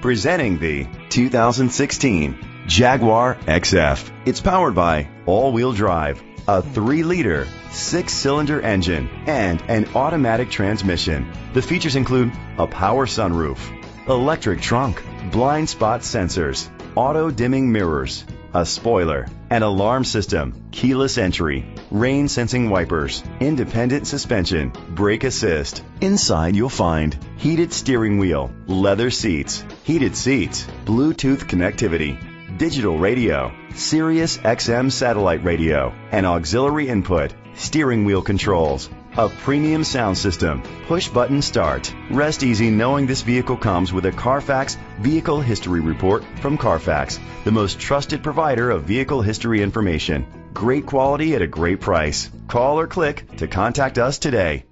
Presenting the 2016 Jaguar XF. It's powered by all-wheel drive, a 3-liter, 6-cylinder engine, and an automatic transmission. The features include a power sunroof, electric trunk, blind spot sensors, auto dimming mirrors, a spoiler, an alarm system, keyless entry, rain sensing wipers, independent suspension, brake assist. Inside you'll find heated steering wheel, leather seats, heated seats, Bluetooth connectivity, digital radio, Sirius XM satellite radio, and auxiliary input, steering wheel controls, a premium sound system, push button start. Rest easy knowing this vehicle comes with a Carfax Vehicle History Report from Carfax, the most trusted provider of vehicle history information. Great quality at a great price. Call or click to contact us today.